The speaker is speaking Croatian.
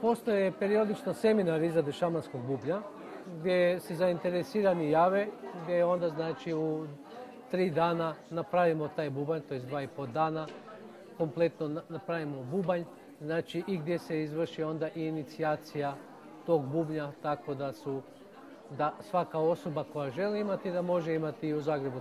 Postoje periodično seminar izrade šamanskog bublja gdje se zainteresirani jave, gdje onda znači u tri dana napravimo taj bubanj, to je dva i pol dana, kompletno napravimo bubanj, znači i gdje se izvrši onda i inicijacija tog bubnja, tako da su da svaka osoba koja želi imati da može imati i u Zagrebu